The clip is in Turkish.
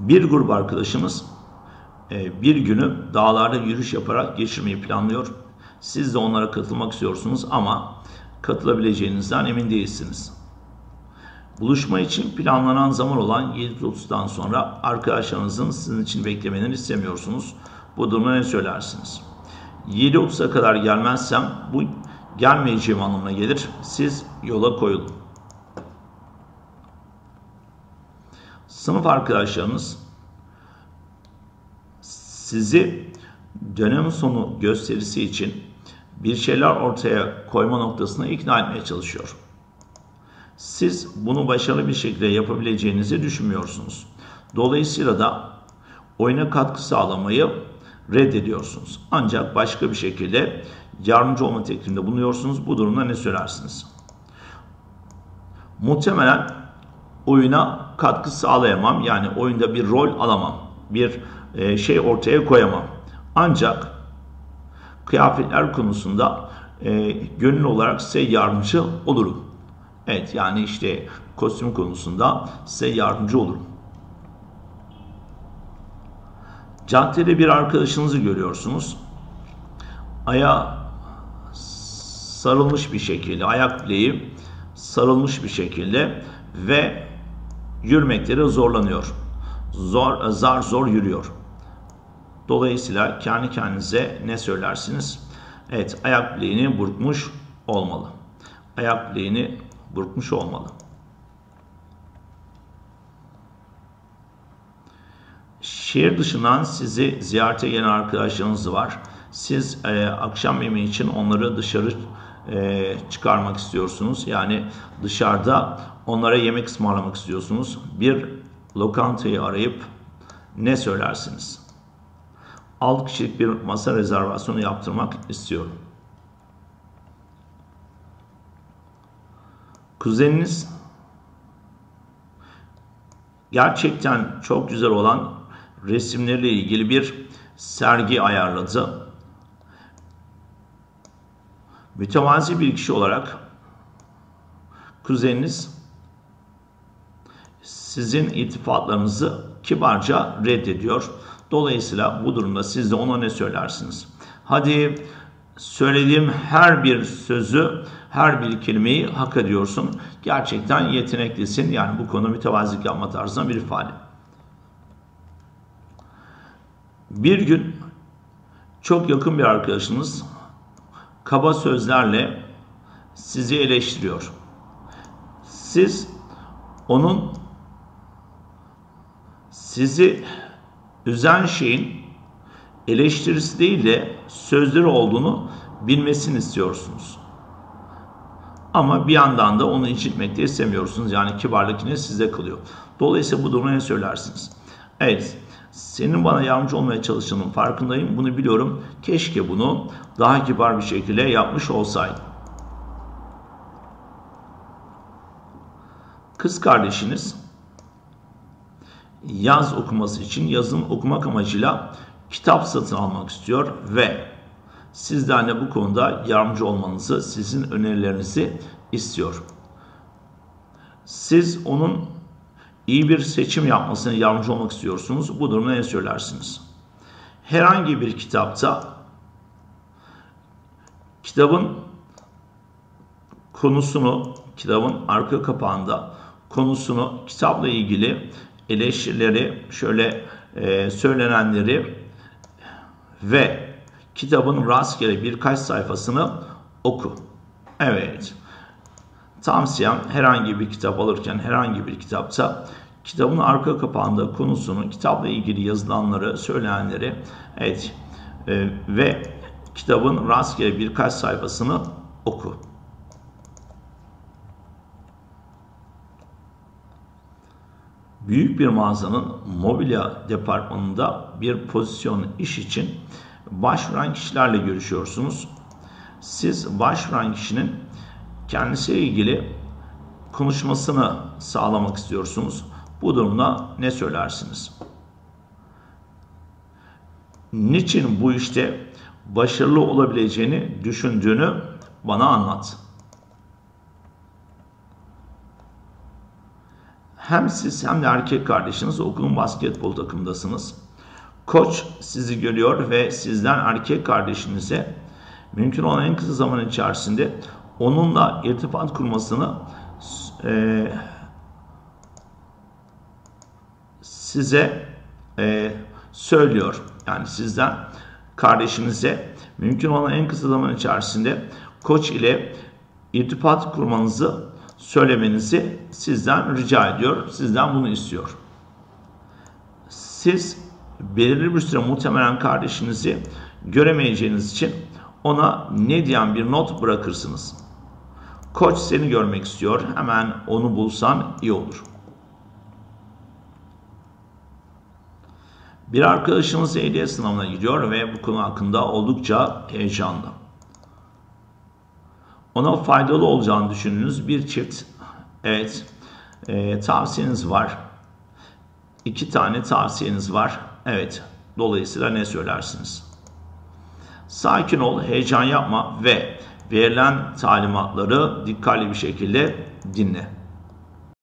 Bir grup arkadaşımız e, bir günü dağlarda yürüyüş yaparak geçirmeyi planlıyor. Siz de onlara katılmak istiyorsunuz ama katılabileceğinizden emin değilsiniz. Buluşma için planlanan zaman olan 7.30'dan sonra arkadaşlarınızın sizin için beklemelerini istemiyorsunuz. Bu durumda ne söylersiniz? 7.30'a kadar gelmezsem bu gelmeyeceğim anlamına gelir. Siz yola koyulun. Sınıf arkadaşlarınız sizi dönem sonu gösterisi için bir şeyler ortaya koyma noktasına ikna etmeye çalışıyor. Siz bunu başarılı bir şekilde yapabileceğinizi düşünmüyorsunuz. Dolayısıyla da oyuna katkı sağlamayı reddediyorsunuz. Ancak başka bir şekilde yardımcı olma teklifinde bulunuyorsunuz. Bu durumda ne söylersiniz? Muhtemelen oyuna katkı sağlayamam. Yani oyunda bir rol alamam. Bir e, şey ortaya koyamam. Ancak kıyafetler konusunda e, gönül olarak size yardımcı olurum. Evet yani işte kostüm konusunda size yardımcı olurum. Caddede bir arkadaşınızı görüyorsunuz. Aya sarılmış bir şekilde, ayak bileği sarılmış bir şekilde ve yürümekte de zorlanıyor. Zor, zar zor yürüyor. Dolayısıyla kendi kendinize ne söylersiniz? Evet, ayak bileğini burkmuş olmalı. Ayak bileğini burkmuş olmalı. Şehir dışından sizi ziyarete gelen arkadaşlarınız var. Siz e, akşam yemeği için onları dışarı e, çıkarmak istiyorsunuz. Yani dışarıda onlara yemek ısmarlamak istiyorsunuz. Bir lokantayı arayıp ne söylersiniz? 6 kişilik bir masa rezervasyonu yaptırmak istiyorum. Kuzeniniz gerçekten çok güzel olan resimlerle ilgili bir sergi ayarladı. Mütevazi bir kişi olarak kuzeniniz sizin iltifatlarınızı kibarca reddediyor. Dolayısıyla bu durumda siz de ona ne söylersiniz? Hadi söylediğim her bir sözü, her bir kelimeyi hak ediyorsun. Gerçekten yeteneklisin. Yani bu konu mütevazilik yapma tarzından bir ifade. Bir gün çok yakın bir arkadaşınız kaba sözlerle sizi eleştiriyor. Siz onun sizi üzen şeyin eleştirisi değil de sözleri olduğunu bilmesini istiyorsunuz. Ama bir yandan da onu incitmek de istemiyorsunuz. Yani kibarlık yine sizde kalıyor. Dolayısıyla bu duruma ne söylersiniz? Evet, senin bana yardımcı olmaya çalıştığının farkındayım. Bunu biliyorum. Keşke bunu daha kibar bir şekilde yapmış olsaydım. Kız kardeşiniz yaz okuması için yazın okumak amacıyla kitap satın almak istiyor ve sizden de bu konuda yardımcı olmanızı, sizin önerilerinizi istiyor. Siz onun iyi bir seçim yapmasına yardımcı olmak istiyorsunuz. Bu durumda ne söylersiniz? Herhangi bir kitapta kitabın konusunu, kitabın arka kapağında konusunu, kitapla ilgili eleştirileri, şöyle e, söylenenleri ve kitabın rastgele birkaç sayfasını oku. Evet. Tavsiyem herhangi bir kitap alırken herhangi bir kitapta kitabın arka kapağında konusunu, kitapla ilgili yazılanları, söylenenleri evet e, ve kitabın rastgele birkaç sayfasını oku. büyük bir mağazanın mobilya departmanında bir pozisyon iş için başvuran kişilerle görüşüyorsunuz. Siz başvuran kişinin kendisiyle ilgili konuşmasını sağlamak istiyorsunuz. Bu durumda ne söylersiniz? Niçin bu işte başarılı olabileceğini düşündüğünü bana anlat. Hem siz hem de erkek kardeşiniz okulun basketbol takımındasınız. Koç sizi görüyor ve sizden erkek kardeşinize mümkün olan en kısa zaman içerisinde onunla irtibat kurmasını e, size e, söylüyor. Yani sizden kardeşinize mümkün olan en kısa zaman içerisinde koç ile irtibat kurmanızı söylemenizi sizden rica ediyor. Sizden bunu istiyor. Siz belirli bir süre muhtemelen kardeşinizi göremeyeceğiniz için ona ne diyen bir not bırakırsınız. Koç seni görmek istiyor. Hemen onu bulsan iyi olur. Bir arkadaşımız ehliyet sınavına gidiyor ve bu konu hakkında oldukça heyecanlı. Ona faydalı olacağını düşündüğünüz bir çift evet e, tavsiyeniz var. İki tane tavsiyeniz var. Evet. Dolayısıyla ne söylersiniz? Sakin ol, heyecan yapma ve verilen talimatları dikkatli bir şekilde dinle.